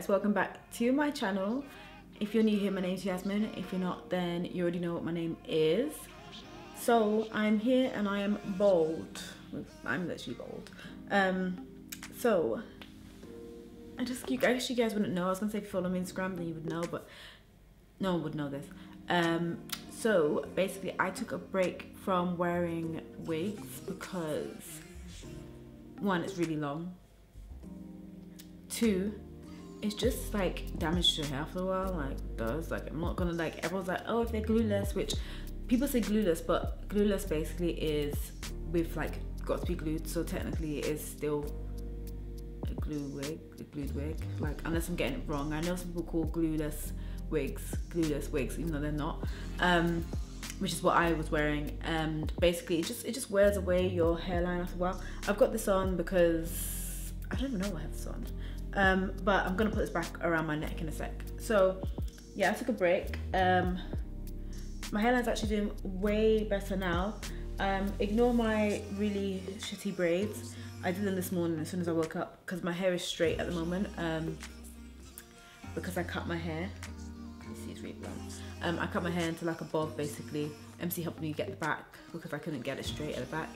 Guys, welcome back to my channel. If you're new here, my name is Yasmin. If you're not, then you already know what my name is. So I'm here and I am bold. I'm literally bold. Um, so I just, you, I guess you guys wouldn't know. I was gonna say if you follow me on Instagram, then you would know, but no one would know this. Um, so basically, I took a break from wearing wigs because one, it's really long. Two, it's just like damage to your hair after a while. Like does like I'm not gonna like everyone's like oh if they're glueless, which people say glueless, but glueless basically is with like got to be glued. So technically, it is still a glue wig, a glued wig. Like unless I'm getting it wrong, I know some people call glueless wigs glueless wigs, even though they're not. Um, which is what I was wearing and basically it just it just wears away your hairline after a while. I've got this on because I don't even know why I have this on um, but I'm gonna put this back around my neck in a sec. So yeah, I took a break. Um, my hairline's actually doing way better now. Um, ignore my really shitty braids. I did them this morning as soon as I woke up because my hair is straight at the moment um, because I cut my hair. You see it's really long. Um, I cut my hair into like a bob basically. MC helped me get the back because I couldn't get it straight at the back.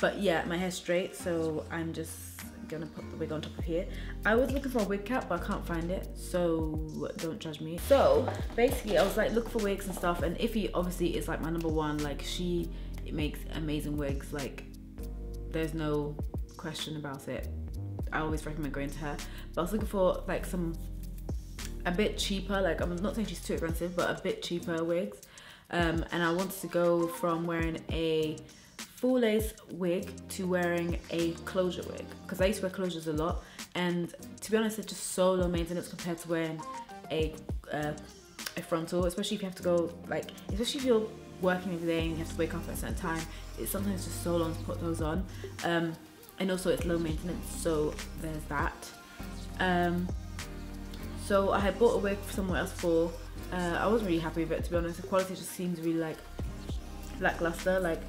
But yeah, my hair's straight so I'm just gonna put the wig on top of here. I was looking for a wig cap, but I can't find it, so don't judge me. So basically, I was like looking for wigs and stuff, and Iffy obviously is like my number one. Like she makes amazing wigs. Like there's no question about it. I always recommend going to her. But I was looking for like some a bit cheaper. Like I'm not saying she's too expensive, but a bit cheaper wigs. Um, and I wanted to go from wearing a full lace wig to wearing a closure wig because I used to wear closures a lot and to be honest it's just so low maintenance compared to wearing a uh, a frontal especially if you have to go like especially if you're working every day and you have to wake up at a certain time it's sometimes just so long to put those on. Um, and also it's low maintenance so there's that. Um, so I had bought a wig somewhere else for uh, I wasn't really happy with it to be honest. The quality just seems really like lackluster like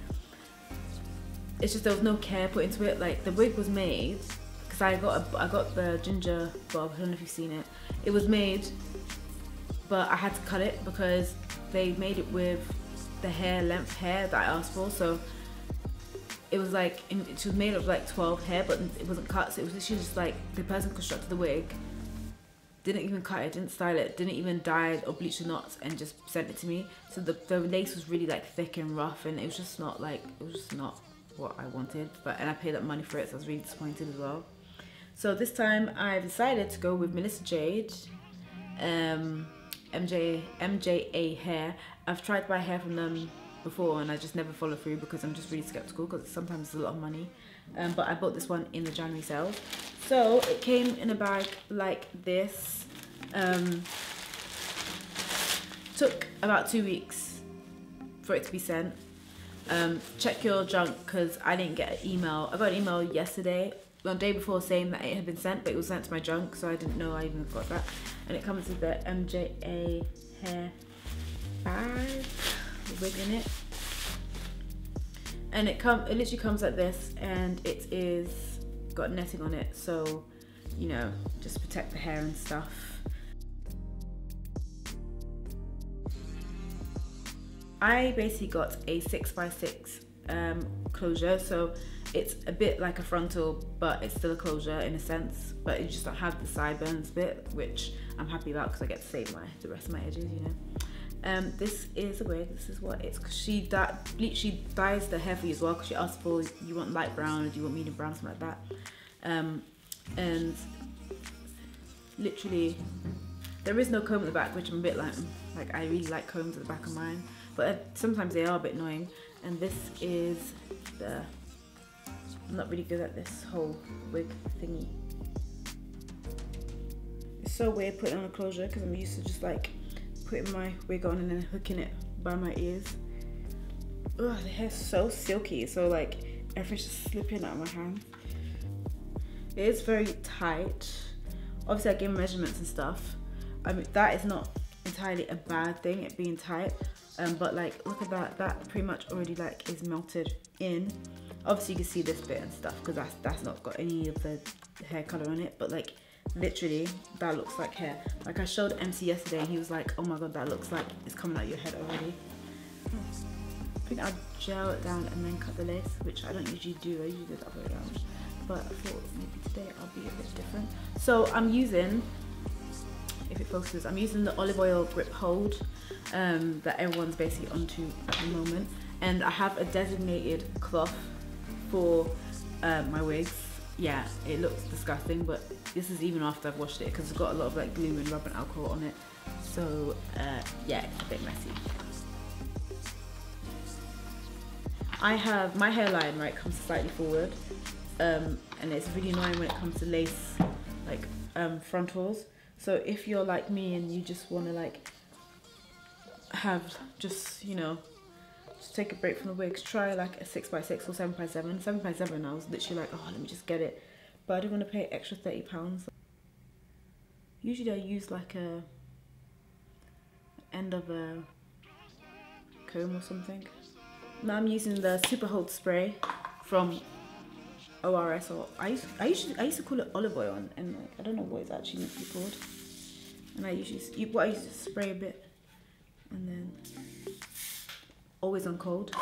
it's just there was no care put into it. Like the wig was made because I got a, I got the ginger bob. I don't know if you've seen it. It was made, but I had to cut it because they made it with the hair length hair that I asked for. So it was like it was made of like 12 hair, but it wasn't cut. So it was literally just like the person constructed the wig. Didn't even cut it, didn't style it, didn't even dye or bleach the knots and just sent it to me. So the, the lace was really like thick and rough and it was just not like, it was just not what I wanted, but and I paid that money for it, so I was really disappointed as well. So this time I've decided to go with Melissa Jade, um, MJ MJA hair. I've tried buy hair from them before and I just never follow through because I'm just really skeptical because sometimes it's a lot of money. Um, but I bought this one in the January sale. So it came in a bag like this. Um, took about two weeks for it to be sent um, check your junk because I didn't get an email. I got an email yesterday, the day before, saying that it had been sent, but it was sent to my junk, so I didn't know I even got that. And it comes with the MJA hair bag, wig in it. And it come, it literally comes like this, and it is got netting on it, so you know, just protect the hair and stuff. I basically got a 6x6 um, closure, so it's a bit like a frontal, but it's still a closure in a sense, but you just don't have the sideburns bit, which I'm happy about because I get to save my the rest of my edges, you know. Um, this is a wig. This is what it's. Cause she that she dyes the hair for you as well. Cause she asked for you want light brown or do you want medium brown, something like that. Um, and literally, there is no comb at the back, which I'm a bit like. Like I really like combs at the back of mine but sometimes they are a bit annoying. And this is the, I'm not really good at this whole wig thingy. It's so weird putting on a closure because I'm used to just like putting my wig on and then hooking it by my ears. Ugh, the hair's so silky, so like everything's just slipping out of my hand. It is very tight. Obviously I gave measurements and stuff. I mean, that is not entirely a bad thing, it being tight. Um, but like look at that. That pretty much already like is melted in. Obviously you can see this bit and stuff because that's that's not got any of the hair color on it. But like literally that looks like hair. Like i showed mc yesterday and he was like oh my god that looks like it's coming out your head already. I think i'll gel it down and then cut the lace which i don't usually do. I usually do the other way around. But i thought maybe today i'll be a bit different. So i'm using focuses i'm using the olive oil grip hold um, that everyone's basically onto at the moment and i have a designated cloth for uh, my wigs yeah, it looks disgusting, but this is even after I've washed it because it's got a lot of like glue and rub and alcohol on it. So uh, yeah, it's a bit messy. I have my hairline right comes slightly forward, um, and it's really annoying when it comes to lace like um, frontals. So if you're like me and you just want to like have just you know to take a break from the wigs, try like a 6x6 or 7x7. 7x7, I was literally like, oh, let me just get it. But I didn't want to pay extra £30. Usually I use like a end of a comb or something. Now I'm using the Super Hold Spray from ORS or I used, I used, to, I used to call it olive oil and like, I don't know what it's actually called. And I usually, what I used to spray a bit and then always on cold.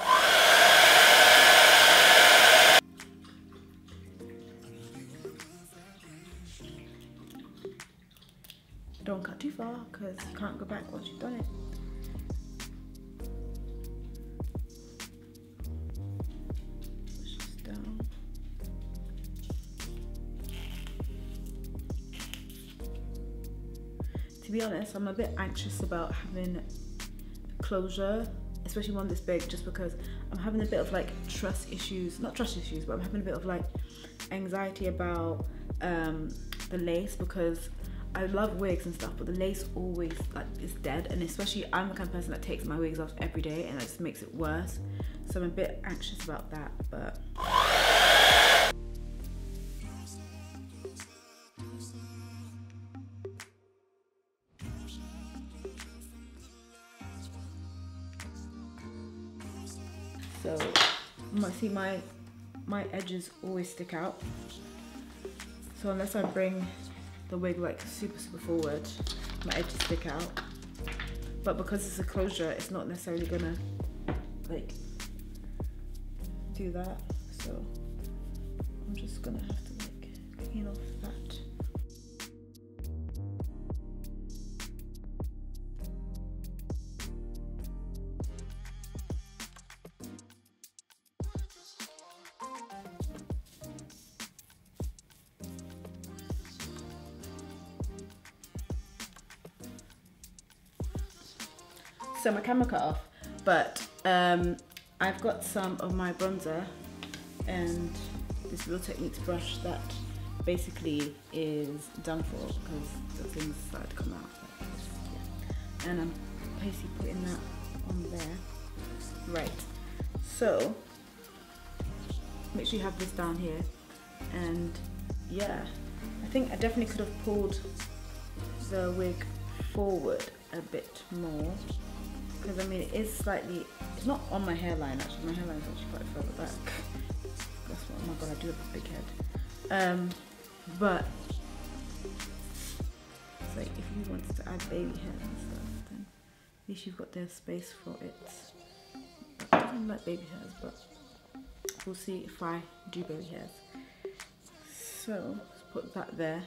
Don't cut too far because you can't go back once you've done it. To be honest, I'm a bit anxious about having closure especially one this big, just because I'm having a bit of like trust issues, not trust issues, but I'm having a bit of like anxiety about um, the lace because I love wigs and stuff, but the lace always like is dead, and especially I'm the kind of person that takes my wigs off every day, and that just makes it worse. So I'm a bit anxious about that, but. See my my edges always stick out. So unless I bring the wig like super super forward, my edges stick out. But because it's a closure, it's not necessarily gonna like do that. So I'm just gonna have to like clean off so my camera cut off, but um, I've got some of my bronzer and this Real Techniques brush that basically is done for because the things started to come out. Like this, yeah. And I'm basically putting that on there. Right, so make sure you have this down here. And yeah, I think I definitely could have pulled the wig forward a bit more because I mean it is slightly it's not on my hairline actually. My hairline is actually quite further back. That's what oh my god I do have a big head. Um but like if you wanted to add baby hairs and stuff then at least you've got the space for it. I don't like baby hairs but we'll see if I do baby hairs. So let's put that there.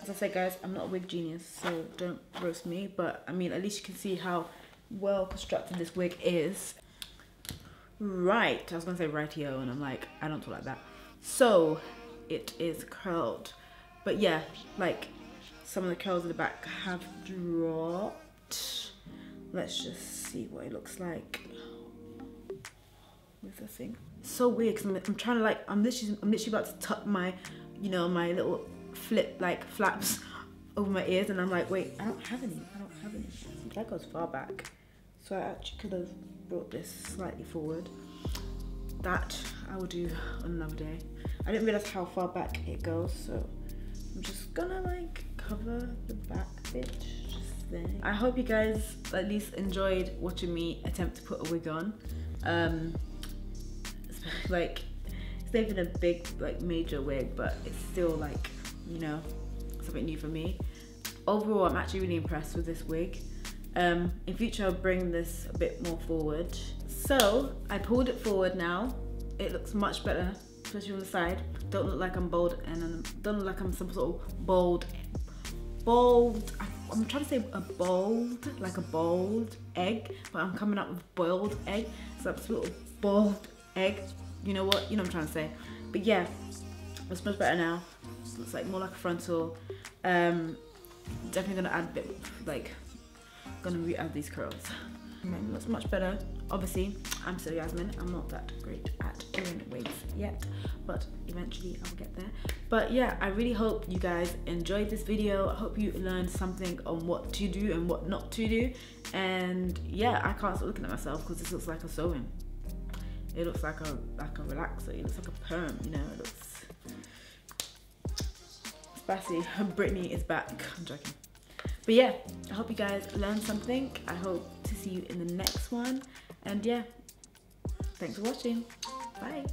As I said guys I'm not a wig genius so don't roast me but I mean at least you can see how well constructed this wig is. Right, I was gonna say rightio and I'm like, I don't talk like that. So it is curled. But yeah, like some of the curls in the back have dropped. Let's just see what it looks like with the thing. So weird because I'm, I'm, trying to like, I'm literally, I'm literally about to tuck my, you know, my little flip like flaps over my ears and I'm like, wait, I don't have any, I don't have any. That goes far back. So I actually could have brought this slightly forward. That I will do on another day. I didn't realize how far back it goes, so I'm just gonna like cover the back bit just there. I hope you guys at least enjoyed watching me attempt to put a wig on. Um, like, it's not even a big, like major wig, but it's still like, you know, something new for me. Overall, I'm actually really impressed with this wig. Um, in future, I'll bring this a bit more forward. So I pulled it forward now. It looks much better, especially on the side. Don't look like I'm bold and don't look like I'm some sort of bold, bold. I'm trying to say a bold, like a bold egg, but I'm coming up with boiled egg. So that's a little boiled egg. You know what? You know what I'm trying to say. But yeah, it's much better now. Looks like more like a frontal. Um, definitely gonna add a bit like gonna re-add these curls. It looks much better. Obviously, I'm still Yasmin. I'm not that great at doing wigs yet, but eventually I'll get there. But yeah, I really hope you guys enjoyed this video. I hope you learned something on what to do and what not to do. And yeah, I can't stop looking at myself because this looks like a sewing. It looks like a like a relaxer. It looks like a perm. You know, it looks spicy. Brittany is back. I'm joking. But yeah, I hope you guys learned something. I hope to see you in the next one. And yeah, thanks for watching. Bye.